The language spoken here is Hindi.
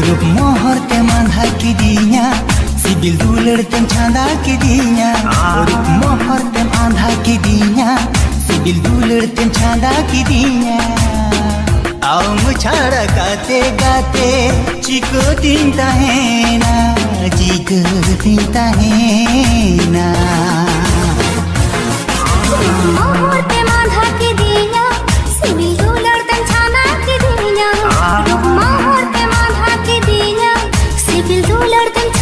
रूप मोहर के मांधा की दिया सिबिल दूलर तेम छांदा की दिया रूप मोहर तेम आंधा की दिया सिबिल दूलर तेम छांदा की दिया आओ मुछाड़ा गाते गाते चिको दिन ताहे ना चिको दिन ताहे ना learn things